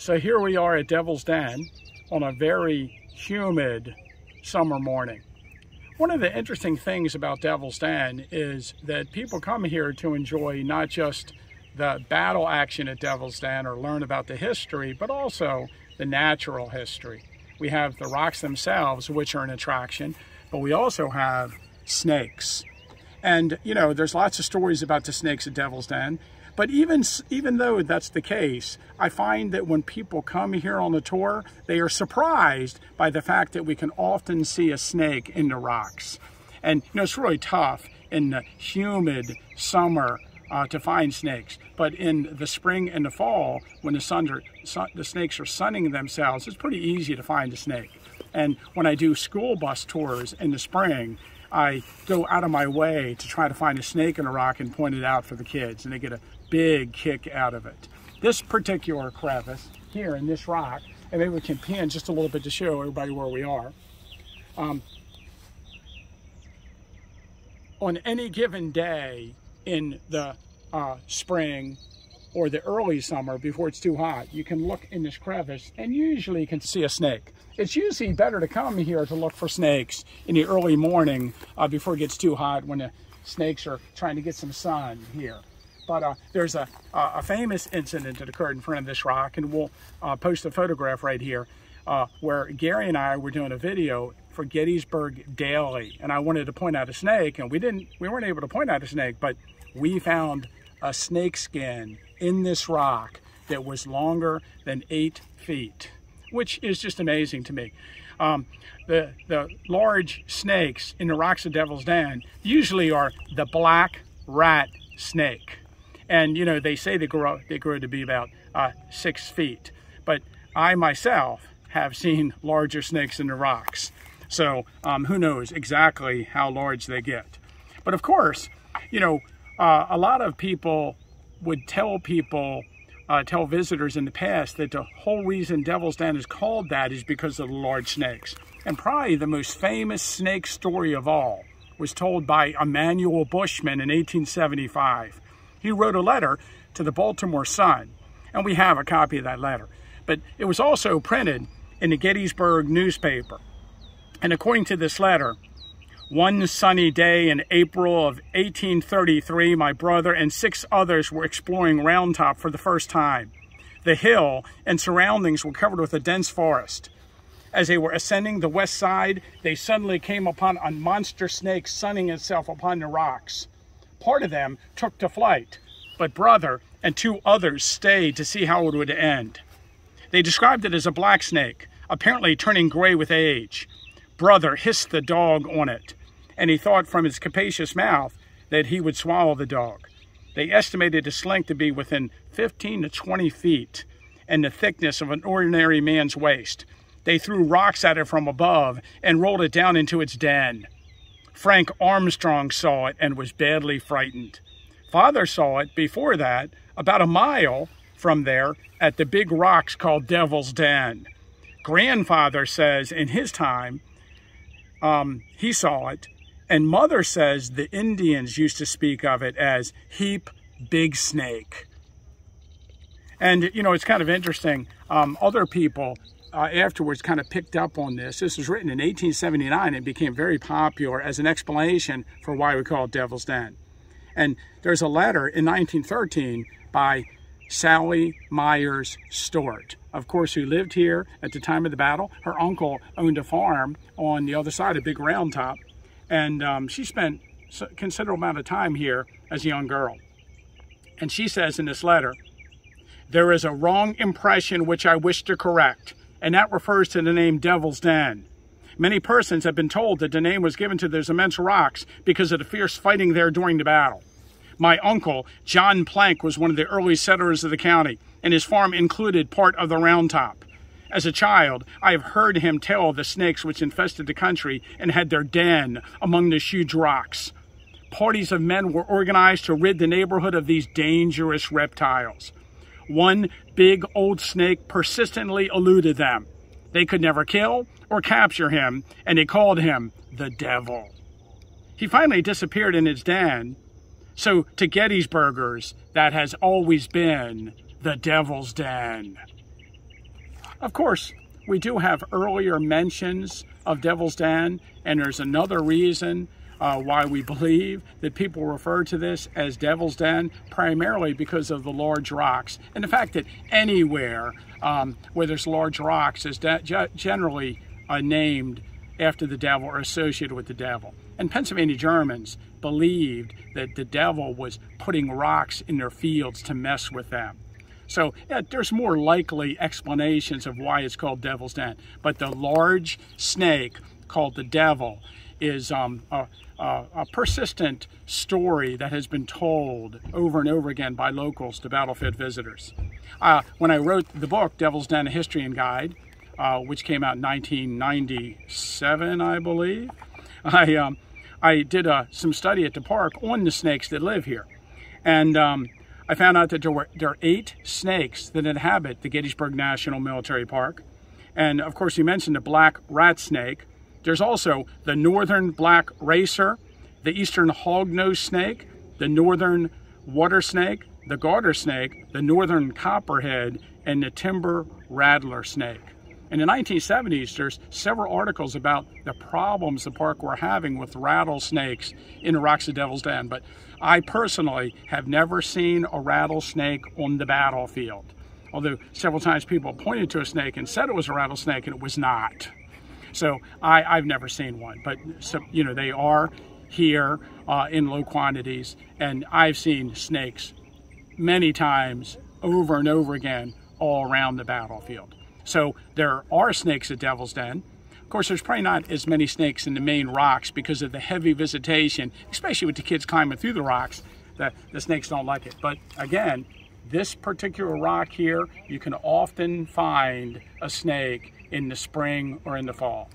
So here we are at Devil's Den on a very humid summer morning. One of the interesting things about Devil's Den is that people come here to enjoy not just the battle action at Devil's Den or learn about the history, but also the natural history. We have the rocks themselves, which are an attraction, but we also have snakes. And, you know, there's lots of stories about the snakes at Devil's Den. But even, even though that's the case, I find that when people come here on the tour, they are surprised by the fact that we can often see a snake in the rocks. And you know, it's really tough in the humid summer uh, to find snakes. But in the spring and the fall, when the, sun are, sun, the snakes are sunning themselves, it's pretty easy to find a snake. And when I do school bus tours in the spring, I go out of my way to try to find a snake in a rock and point it out for the kids, and they get a big kick out of it. This particular crevice here in this rock, and maybe we can pan just a little bit to show everybody where we are. Um, on any given day in the uh, spring or the early summer before it's too hot, you can look in this crevice and usually you can see a snake. It's usually better to come here to look for snakes in the early morning uh, before it gets too hot when the snakes are trying to get some sun here. But uh, there's a, a famous incident that occurred in front of this rock, and we'll uh, post a photograph right here, uh, where Gary and I were doing a video for Gettysburg Daily, and I wanted to point out a snake, and we didn't, we weren't able to point out a snake, but we found a snake skin in this rock that was longer than eight feet, which is just amazing to me. Um, the, the large snakes in the rocks of Devil's Den usually are the black rat snake. And, you know, they say they grow, they grow to be about uh, six feet. But I myself have seen larger snakes in the rocks. So um, who knows exactly how large they get. But of course, you know, uh, a lot of people would tell people, uh, tell visitors in the past that the whole reason Devil's Den is called that is because of the large snakes. And probably the most famous snake story of all was told by Emanuel Bushman in 1875. He wrote a letter to the Baltimore Sun, and we have a copy of that letter. But it was also printed in the Gettysburg newspaper. And according to this letter, one sunny day in April of 1833, my brother and six others were exploring Round Top for the first time. The hill and surroundings were covered with a dense forest. As they were ascending the west side, they suddenly came upon a monster snake sunning itself upon the rocks. Part of them took to flight, but brother and two others stayed to see how it would end. They described it as a black snake, apparently turning gray with age. Brother hissed the dog on it and he thought from his capacious mouth that he would swallow the dog. They estimated its length to be within 15 to 20 feet and the thickness of an ordinary man's waist. They threw rocks at it from above and rolled it down into its den. Frank Armstrong saw it and was badly frightened. Father saw it before that, about a mile from there, at the big rocks called Devil's Den. Grandfather says in his time, um, he saw it and mother says the Indians used to speak of it as heap big snake. And, you know, it's kind of interesting. Um, other people uh, afterwards kind of picked up on this. This was written in 1879 and became very popular as an explanation for why we call it Devil's Den. And there's a letter in 1913 by Sally Myers Stewart, of course, who lived here at the time of the battle. Her uncle owned a farm on the other side of Big Round Top. And um, she spent a considerable amount of time here as a young girl. And she says in this letter, there is a wrong impression which I wish to correct, and that refers to the name Devil's Den. Many persons have been told that the name was given to those immense rocks because of the fierce fighting there during the battle. My uncle, John Plank, was one of the early settlers of the county, and his farm included part of the Round Top. As a child, I have heard him tell of the snakes which infested the country and had their den among the huge rocks. Parties of men were organized to rid the neighborhood of these dangerous reptiles. One big old snake persistently eluded them. They could never kill or capture him, and they called him the devil. He finally disappeared in his den, so to Gettysburgers, that has always been the devil's den. Of course, we do have earlier mentions of Devil's Den, and there's another reason uh, why we believe that people refer to this as Devil's Den, primarily because of the large rocks. And the fact that anywhere um, where there's large rocks is generally uh, named after the devil or associated with the devil. And Pennsylvania Germans believed that the devil was putting rocks in their fields to mess with them. So yeah, there's more likely explanations of why it's called Devil's Den. But the large snake called the devil is um, a, a, persistent story that has been told over and over again by locals to battlefield visitors. Uh, when I wrote the book, Devil's Den, A History and Guide, uh, which came out in 1997, I believe, I, um, I did uh, some study at the park on the snakes that live here. And um, I found out that there, were, there are eight snakes that inhabit the Gettysburg National Military Park. And of course, you mentioned the black rat snake, there's also the northern black racer, the eastern hognose snake, the northern water snake, the garter snake, the northern copperhead, and the timber rattler snake. In the 1970s, there's several articles about the problems the park were having with rattlesnakes in the Rocks of Devil's Den, but I personally have never seen a rattlesnake on the battlefield. Although several times people pointed to a snake and said it was a rattlesnake and it was not. So I, I've never seen one, but you know they are here uh, in low quantities, and I've seen snakes many times over and over again all around the battlefield. So there are snakes at Devil's Den. Of course, there's probably not as many snakes in the main rocks because of the heavy visitation, especially with the kids climbing through the rocks. The, the snakes don't like it. But again, this particular rock here, you can often find a snake in the spring or in the fall.